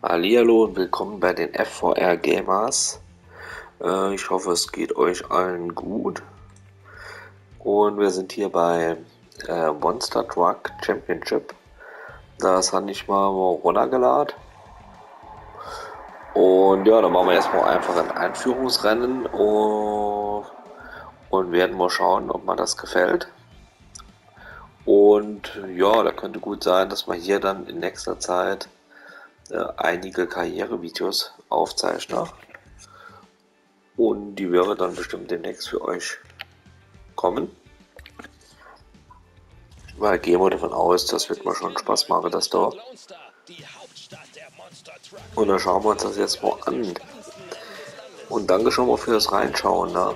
Hallihallo und willkommen bei den FVR Gamers. Äh, ich hoffe, es geht euch allen gut. Und wir sind hier bei äh, Monster Truck Championship. Das habe ich mal runtergeladen. Und ja, dann machen wir erstmal einfach ein Einführungsrennen und, und werden mal schauen, ob mir das gefällt. Und ja, da könnte gut sein, dass man hier dann in nächster Zeit einige Karrierevideos aufzeichne. Und die wäre dann bestimmt demnächst für euch kommen. Weil gehen wir davon aus, das wird mal schon Spaß machen, das da. Und dann schauen wir uns das jetzt mal an. Und danke schon mal fürs Reinschauen. Ne?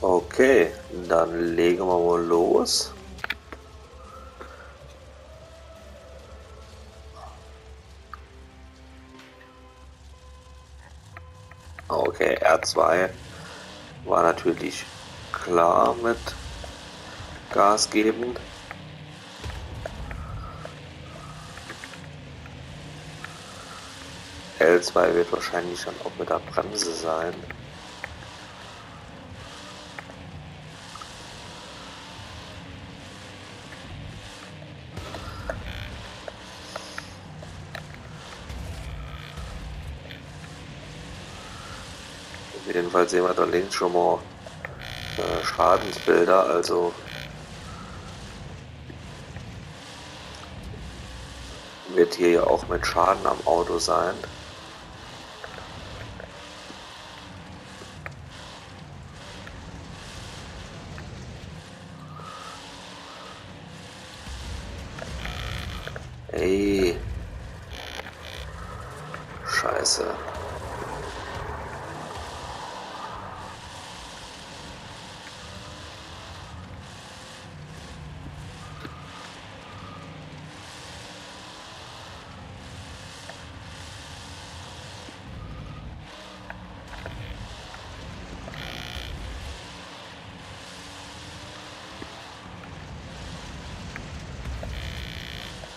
Okay, dann legen wir mal los. Okay, R2 war natürlich klar mit Gas geben. L2 wird wahrscheinlich dann auch mit der Bremse sein. Jedenfalls sehen wir da links schon mal äh, Schadensbilder, also wird hier ja auch mit Schaden am Auto sein. Ey. Scheiße.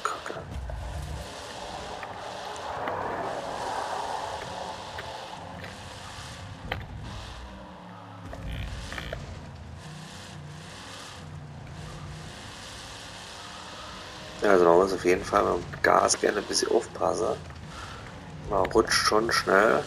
Kacke. Ja, also man muss auf jeden Fall beim Gas gerne ein bisschen aufpassen. Man rutscht schon schnell.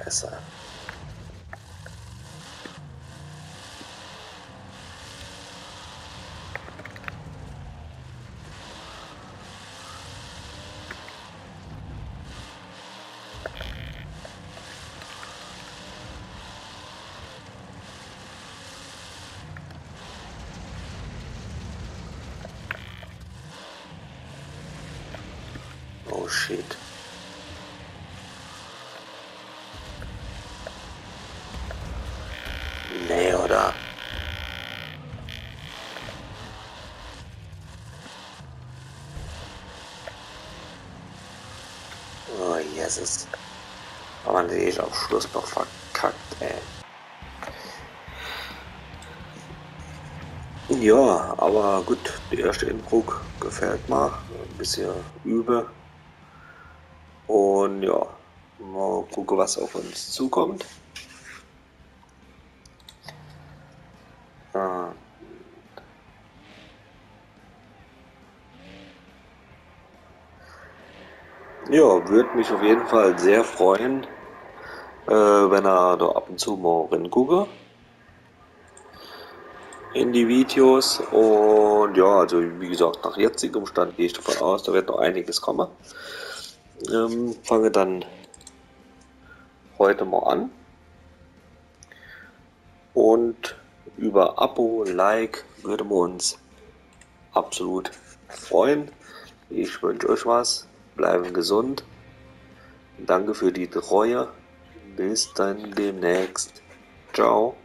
Scheiße. Uh, oh shit. da. Oh, Jesus. Aber dann sehe ich auf Schluss noch verkackt, ey. Ja, aber gut, der erste Inbruck gefällt mir. Ein bisschen übel. Und ja, mal gucken, was auf uns zukommt. Ja, würde mich auf jeden Fall sehr freuen, äh, wenn er da ab und zu mal gucke in die Videos. Und ja, also wie gesagt, nach jetzigem Stand gehe ich davon aus, da wird noch einiges kommen. Ähm, fange dann heute mal an. Und über Abo, Like würde wir uns absolut freuen. Ich wünsche euch was. Bleiben gesund. Danke für die Treue. Bis dann demnächst. Ciao.